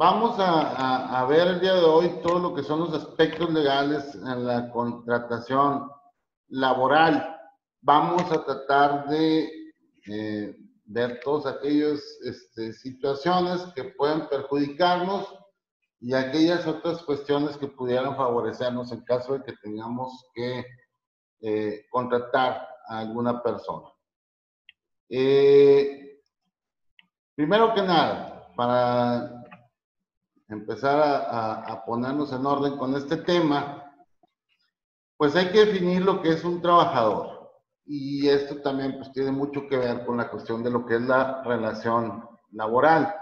vamos a, ver el día de hoy todo lo que son los aspectos legales en la contratación laboral. Vamos a tratar de eh, ver todas aquellas este, situaciones que pueden perjudicarnos y aquellas otras cuestiones que pudieran favorecernos en caso de que tengamos que eh, contratar a alguna persona. Eh, primero que nada, para empezar a, ponernos en orden con este tema, pues hay que definir lo que es un trabajador. Y esto también pues, tiene mucho que ver con la cuestión de lo que es la relación laboral.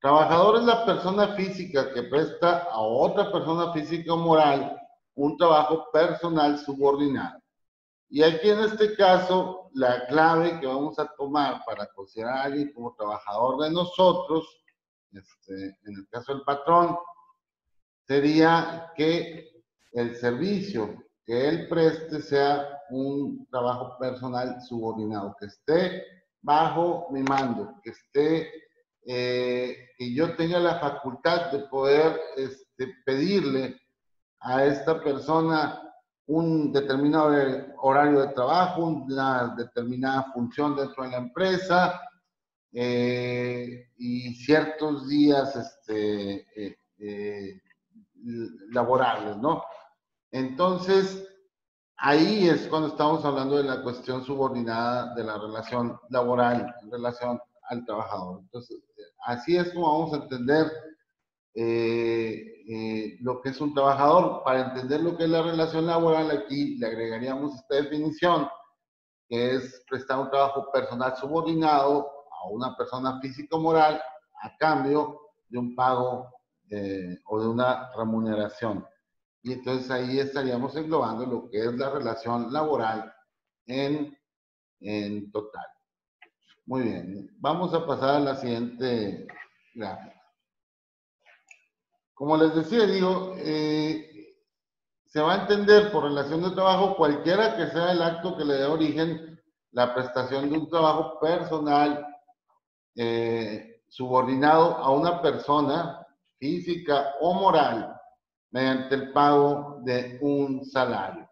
Trabajador es la persona física que presta a otra persona física o moral un trabajo personal subordinado. Y aquí en este caso, la clave que vamos a tomar para considerar a alguien como trabajador de nosotros, este, en el caso del patrón, sería que el servicio que él preste sea un trabajo personal subordinado, que esté bajo mi mando, que esté, eh, que yo tenga la facultad de poder este, pedirle a esta persona un determinado horario de trabajo, una determinada función dentro de la empresa eh, y ciertos días este, eh, eh, laborables, ¿no? Entonces, ahí es cuando estamos hablando de la cuestión subordinada de la relación laboral en relación al trabajador. Entonces, así es como vamos a entender eh, eh, lo que es un trabajador. Para entender lo que es la relación laboral, aquí le agregaríamos esta definición, que es prestar un trabajo personal subordinado a una persona físico-moral a cambio de un pago eh, o de una remuneración. Y entonces ahí estaríamos englobando lo que es la relación laboral en, en total. Muy bien, vamos a pasar a la siguiente gráfica. Como les decía, digo, eh, se va a entender por relación de trabajo cualquiera que sea el acto que le dé origen la prestación de un trabajo personal eh, subordinado a una persona física o moral mediante el pago de un salario.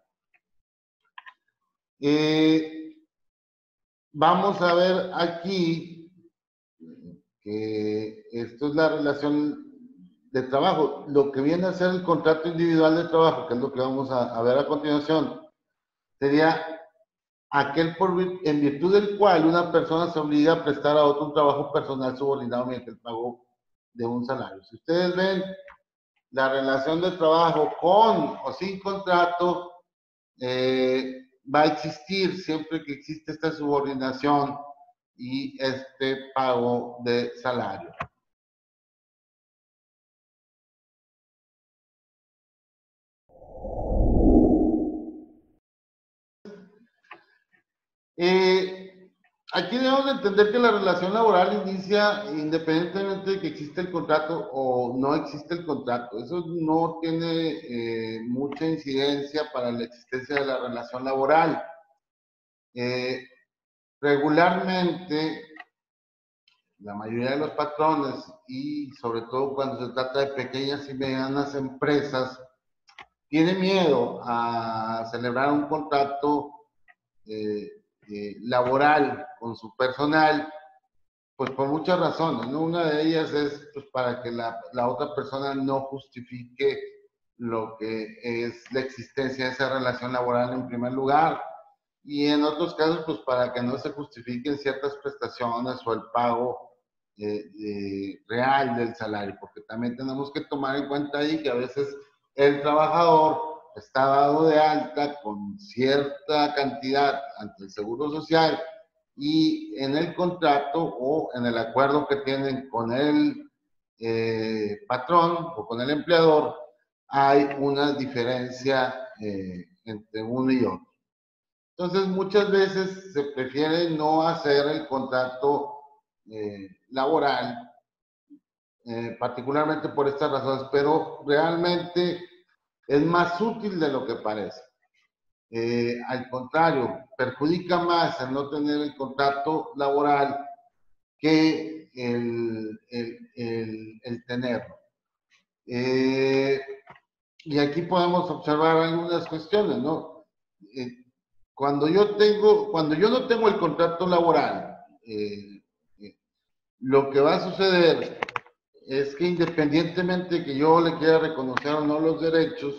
Eh, vamos a ver aquí que esto es la relación de trabajo, lo que viene a ser el contrato individual de trabajo, que es lo que vamos a, ver a continuación, sería aquel por, en virtud del cual una persona se obliga a prestar a otro un trabajo personal subordinado mediante el pago de un salario. Si ustedes ven la relación de trabajo con o sin contrato, eh, va a existir siempre que existe esta subordinación y este pago de salario. Eh, aquí debemos entender que la relación laboral inicia independientemente de que existe el contrato o no existe el contrato. Eso no tiene eh, mucha incidencia para la existencia de la relación laboral. Eh, regularmente, la mayoría de los patrones y sobre todo cuando se trata de pequeñas y medianas empresas, tiene miedo a celebrar un contrato eh, laboral con su personal, pues por muchas razones, ¿no? Una de ellas es pues, para que la, la, otra persona no justifique lo que es la existencia de esa relación laboral en primer lugar, y en otros casos, pues para que no se justifiquen ciertas prestaciones o el pago eh, real del salario, porque también tenemos que tomar en cuenta ahí que a veces el trabajador está dado de alta con cierta cantidad ante el Seguro Social y en el contrato o en el acuerdo que tienen con el eh, patrón o con el empleador, hay una diferencia eh, entre uno y otro. Entonces, muchas veces se prefiere no hacer el contrato eh, laboral, particularmente por estas razones, pero realmente es más útil de lo que parece. Eh, al contrario, perjudica más el no tener el contrato laboral que el, el, tenerlo. Eh, y aquí podemos observar algunas cuestiones, ¿no? Eh, cuando yo tengo, cuando yo no tengo el contrato laboral, lo que va a suceder es que independientemente de que yo le quiera reconocer o no los derechos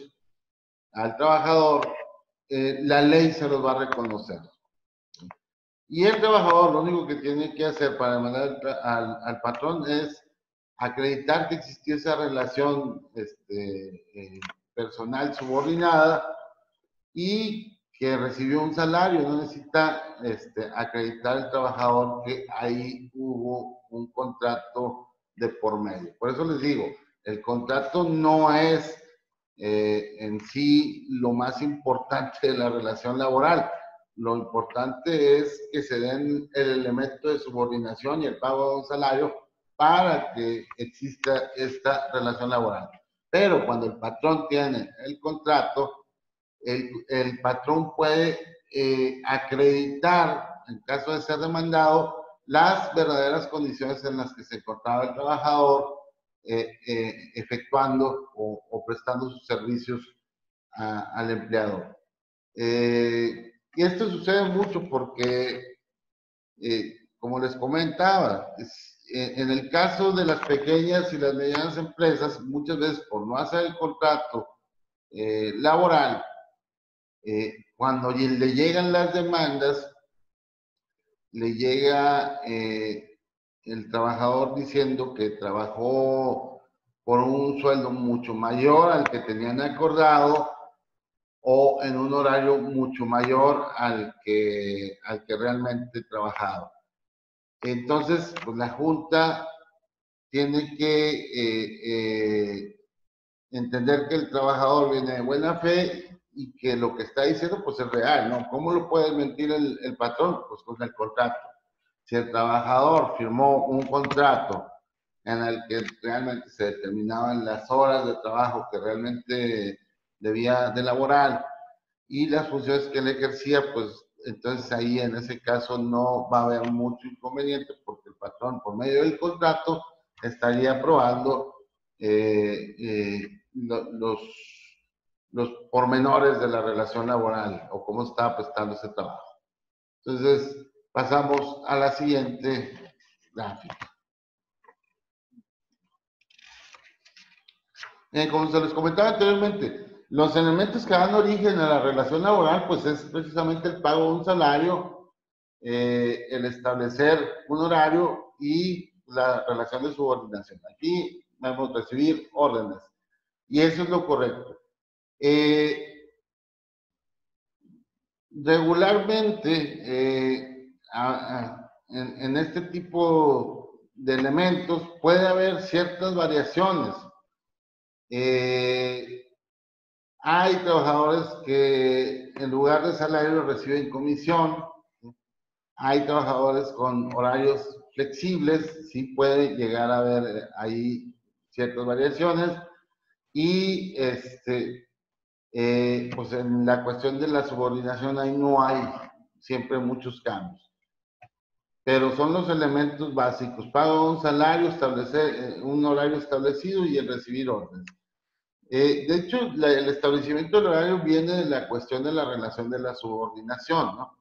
al trabajador, la ley se los va a reconocer. Y el trabajador lo único que tiene que hacer para demandar al, al patrón es acreditar que existió esa relación este, eh, personal subordinada y que recibió un salario, no necesita este, acreditar el trabajador que ahí hubo un contrato de por medio. Por eso les digo, el contrato no es eh, en sí lo más importante de la relación laboral. Lo importante es que se den el elemento de subordinación y el pago de un salario para que exista esta relación laboral. Pero cuando el patrón tiene el contrato, el, patrón puede eh, acreditar, en caso de ser demandado, las verdaderas condiciones en las que se encontraba el trabajador eh, eh, efectuando o, prestando sus servicios al empleador. y esto sucede mucho porque, como les comentaba, eh, en el caso de las pequeñas y las medianas empresas, muchas veces por no hacer el contrato eh, laboral, eh, cuando le llegan las demandas, le llega el trabajador diciendo que trabajó por un sueldo mucho mayor al que tenían acordado o en un horario mucho mayor al que, al que realmente trabajaba. Entonces, pues la Junta tiene que eh, eh, entender que el trabajador viene de buena fe y que lo que está diciendo pues es real, ¿no? ¿Cómo lo puede mentir el, patrón? Pues con el contrato. Si el trabajador firmó un contrato en el que realmente se determinaban las horas de trabajo que realmente debía de laborar y las funciones que él ejercía, pues entonces ahí en ese caso no va a haber mucho inconveniente porque el patrón por medio del contrato estaría aprobando eh, eh, los, los pormenores de la relación laboral o cómo está prestando ese trabajo. Entonces pasamos a la siguiente gráfica. como se les comentaba anteriormente, los elementos que dan origen a la relación laboral, pues es precisamente el pago de un salario, eh, el establecer un horario y la relación de subordinación. Aquí vamos a recibir órdenes. Y eso es lo correcto. Eh, regularmente, eh, en, este tipo de elementos puede haber ciertas variaciones. Eh, hay trabajadores que en lugar de salario reciben comisión. Hay trabajadores con horarios flexibles, sí puede llegar a haber ahí ciertas variaciones. Y este, eh, pues en la cuestión de la subordinación ahí no hay siempre muchos cambios. Pero son los elementos básicos. Pago un salario, establecer eh, un horario establecido y el recibir órdenes. Eh, de hecho, el establecimiento del horario viene de la cuestión de la relación de la subordinación, ¿no?